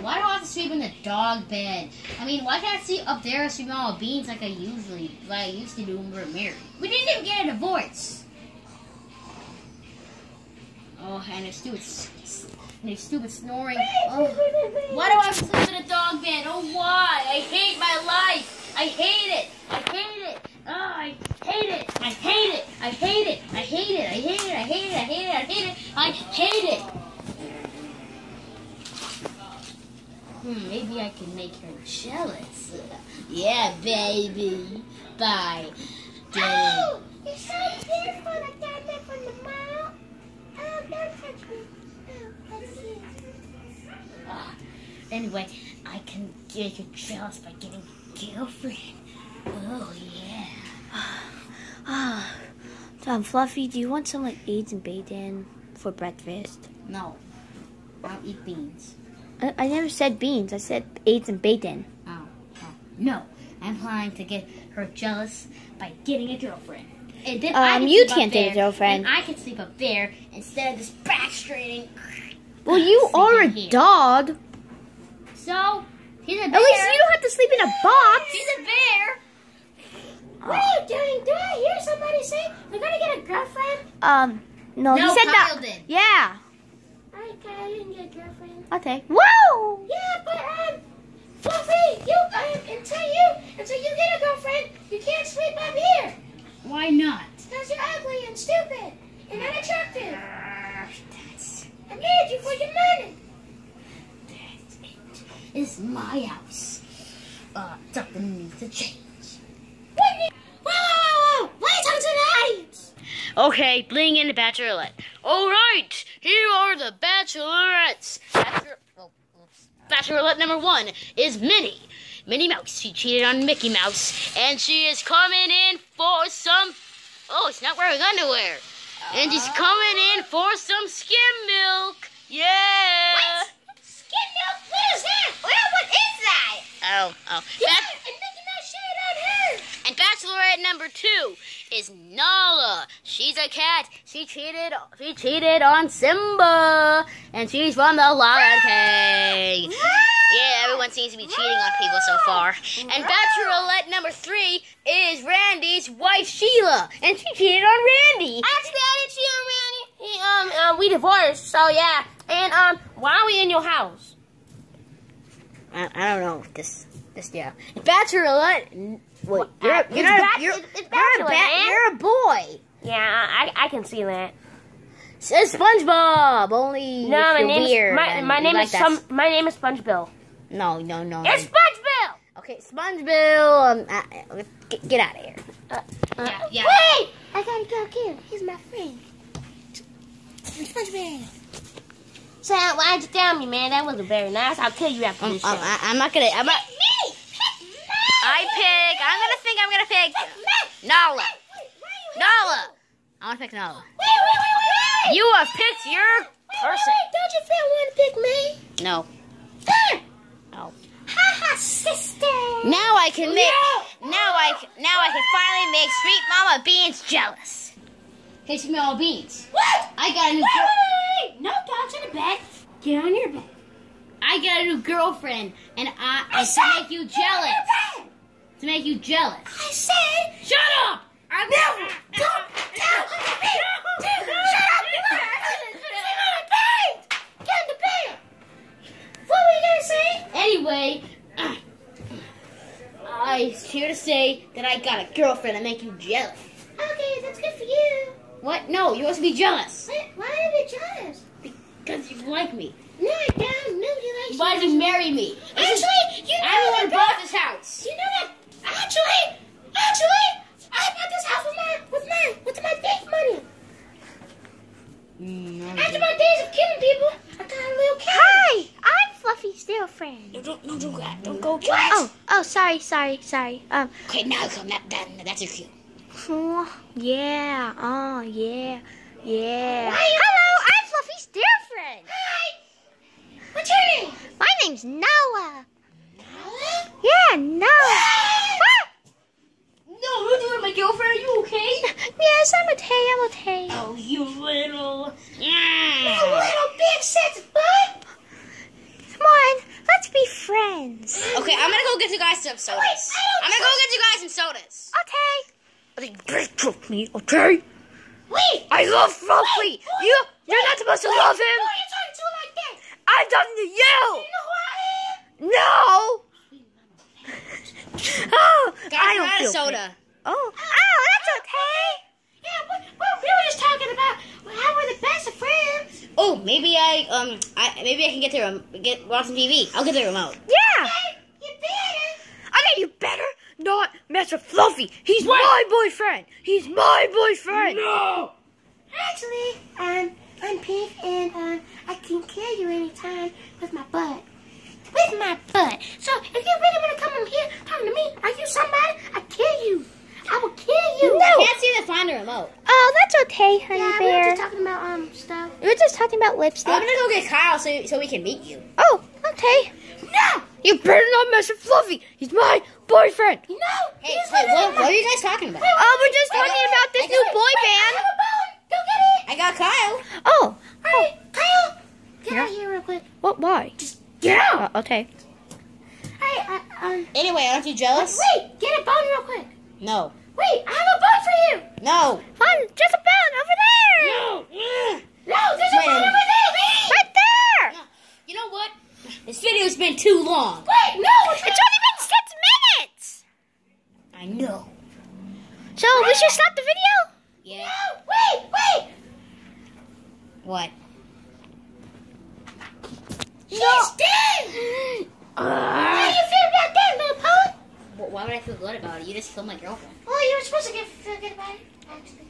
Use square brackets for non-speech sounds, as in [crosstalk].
Why do I have to sleep in the dog bed? I mean, why can't I sleep up there and sleep on all beans like I usually, like I used to do when we were married? We didn't even get a divorce. Oh, and there's stupid, and there's stupid snoring. Oh. Why do I have to sleep in a dog bed? Oh, why? I hate my life. I hate it. I hate it. Oh, I hate it. I hate it. I hate it. I hate it. I hate it. I hate it. I hate it. I hate it. I hate it. Hmm, maybe I can make her jealous. Yeah, baby. Bye. Oh, you're so beautiful. I got that from the mall. Oh, don't touch me. Oh, that's you. Ah, anyway, I can get her jealous by getting a girlfriend. Oh, yeah. Ah, um, Fluffy, do you want some like eggs and bacon for breakfast? No. I'll eat beans. I, I never said beans. I said eggs and bacon. Oh, oh. No, I'm planning to get her jealous by getting a girlfriend. And then Um, can you can't get a girlfriend. I can sleep up there instead of this back straining. Well, you are a here. dog. So, he's a bear. At least you don't have to sleep in a box. He's a bear. What are you doing? Do I hear somebody say we're gonna get a girlfriend? Um, no, No, he said Kyle that. did. Yeah. Okay. Whoa! Yeah, but um, Fluffy, you um, until you until you get a girlfriend, you can't sleep up here Why not? because you're ugly and stupid and unattractive. That's, I need you for your money. that's it. It's my house. Uh, something needs to change. Okay, bling in the Bachelorette. All right, here are the Bachelorettes. Bachelor, oh. Bachelorette number one is Minnie. Minnie Mouse. She cheated on Mickey Mouse, and she is coming in for some. Oh, she's not wearing underwear, and she's coming in for some skim milk. Yeah. What? Skim milk? What is that? Well, what is that? Oh, oh. Yeah, Bac- and making that shit on her. And Bachelorette number two is Nala. She's a cat. She cheated. She cheated on Simba, and she's from the Lion King. Yeah, everyone seems to be cheating on people so far. And Bachelorette number three is Randy's wife Sheila, and she cheated on Randy. Actually, I didn't cheat on Randy. He, um, um, we divorced, so yeah. And um, why are we in your house? I, I don't know this. This yeah. Bachelorette. Wait, you're, uh, you're it's you're, it's- it's you're, a Bachelor, ba- man. you're a boy. Yeah, I, I can see that. Says SpongeBob. Only No, if my you're name weird is my, my name like is some my name is Sponge Bill. No, no, no. It's no. Sponge Okay, SpongeBob. Um, uh, get, get out of here. Yeah, yeah. Wait, I gotta go get him. He's my friend. Sponge Bill. Sam, why'd you tell me, man? That wasn't very nice. I'll kill you after Um, this um, show. I, I'm not gonna. I'm not. me. Pick me. I pick. I'm gonna think. I'm gonna pick me. Nala. Wait, wait, Nala. I want to pick Nala. Wait, wait, wait, wait, wait. You have picked your Wait, wait, person. wait, Don't you feel want to pick me? No. There. No. Ha ha, sister. Now I can make. No. Now I. c- Now I can finally make Sweet Mama Beans jealous. Hey, Sweet Mama Beans. What? I got a new. Wait, wait, wait, wait. No the bed. Get on your bed. I got a new girlfriend, and I, I said, make you jealous. To make you jealous. I said, Shut up! I'm never. Me. Shut up. Get [laughs] on the bed. Get on the bed. What were you gonna say? Anyway, [clears throat] I'm here to say that I got a girlfriend to make you jealous. Okay, that's good for you. What? No, you're supposed to be jealous Why, why are you jealous? because you like me. No, I don't. Nobody likes you. Why you. did you marry me? Actually, you know I'm the that one bought this house. You know that? Actually, actually, I bought this house with my with my with my thief money. After my days of killing people, I got a little kid. Hi, I'm Fluffy's girlfriend. No, don't, no, don't go. Don't go. What? Oh, oh, sorry, sorry, sorry. Um, Okay, now come. That, that, that's your cue. oh, yeah, oh, yeah, yeah. Hello, I'm Fluffy's girlfriend. Hi. What's your name? My name's Noah. Nala? Yeah, Noah. Girlfriend. Are you okay? [laughs] Yes, I'm okay, I'm okay. Oh, you little. You little big sex butt. Come on, let's be friends. Okay, I'm gonna go get you guys some sodas. I'm gonna go get you guys some sodas. Okay. I think Drake took me, okay? Wait! I love Fluffy. You, you're not supposed to love Who him. are you talking to like that? I'm talking to you. You know who I am? No. [laughs] Oh, Guys, I don't feel soda. Oh, oh, that's okay. Yeah, we, we, we were just talking about how we're the best of friends. Oh, maybe I um I maybe I can get the rem- get watch some TV. I'll get the remote. Yeah. Hey, you better. Okay, you better not mess with Fluffy. He's my boyfriend. He's my boyfriend. No. Actually, um, I'm pink and um, I can kill you anytime with my butt. With my butt. So if you really want to come in here talking to me, are you somebody? I kill you. I will kill you. No. I can't see the find the remote. Oh, that's okay, honey Yeah, we were bear. just talking about um just talking about lipstick. I'm gonna go get Kyle so so we can meet you. Oh, okay. No, You better not mess with Fluffy. He's my boyfriend. no. Hey, hey, what, what are you guys talking about? Oh, we're just talking about this new wait, boy wait, I band. bone. Go get it. I got Kyle. Oh, Hey, Kyle, get Yeah? out here real quick. what? Why? Just get out. Uh, okay. Hey, uh, um, Anyway, aren't you jealous? wait, get a bone real quick. No. Wait, I have a bone for you. No. Fun, just a bone over there. No. No, there's a Wait. bone over there. Wait, Right there. No. You know what? This video's been too long. wait, no. It's It's only been six minutes. I know. So we should stop the video. Yeah. No, wait, wait. What? She's dead. [gasps] How do you feel about that, little poet? Why would I feel good about it? You just killed my girlfriend. Well, you were supposed to get feel good about it, actually.